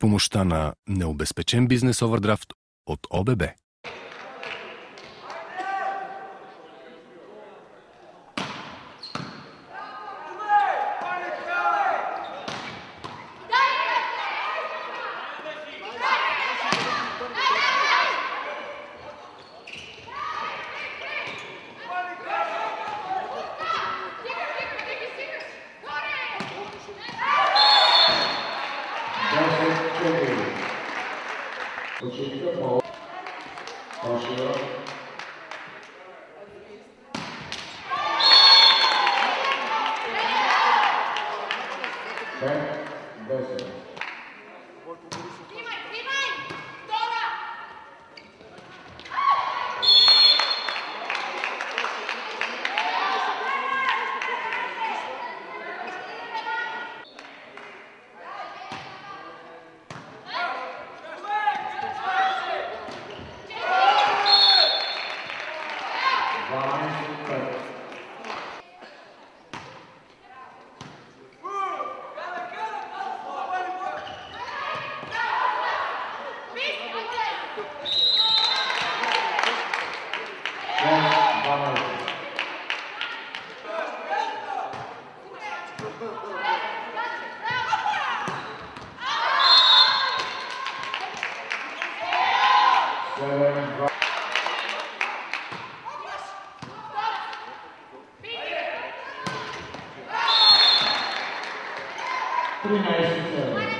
помощта на необезпечен бизнес овърдрафт от ОББ. Kočuška faul. Başlıyor. Ben Besser. Gol kurtarışı. Three nice and.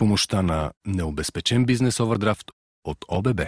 помощта на необезпечен бизнес овърдрафт от ОББ.